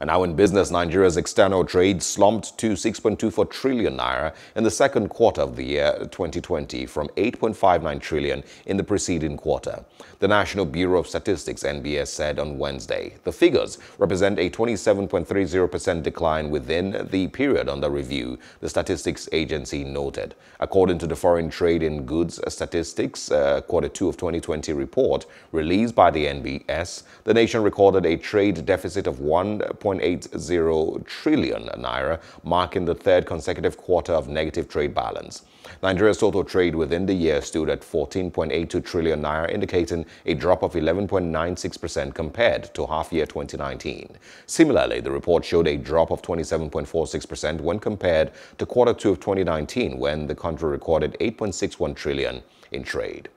And now in business, Nigeria's external trade slumped to 6.24 trillion naira in the second quarter of the year 2020 from 8.59 trillion in the preceding quarter. The National Bureau of Statistics NBS said on Wednesday the figures represent a 27.30% decline within the period under review, the statistics agency noted. According to the Foreign Trade in Goods Statistics uh, Quarter 2 of 2020 report released by the NBS, the nation recorded a trade deficit of 1. 1.80 trillion naira, marking the third consecutive quarter of negative trade balance. Nigeria's total trade within the year stood at 14.82 trillion naira, indicating a drop of 11.96% compared to half year 2019. Similarly, the report showed a drop of 27.46% when compared to quarter two of 2019, when the country recorded 8.61 trillion in trade.